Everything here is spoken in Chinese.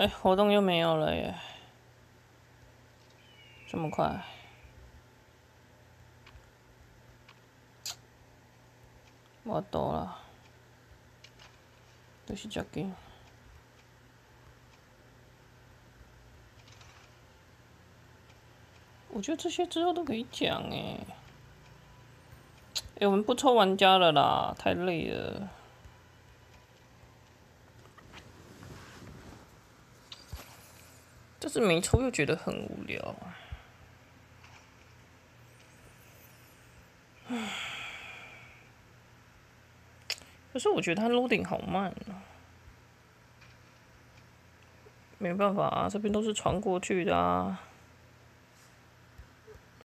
哎，活动又没有了耶，这么快，我懂了，都是这个。我觉得这些之后都可以讲哎。哎，我们不抽玩家了啦，太累了。但是没抽又觉得很无聊。可是我觉得它 loading 好慢啊。没办法啊，这边都是传过去的啊。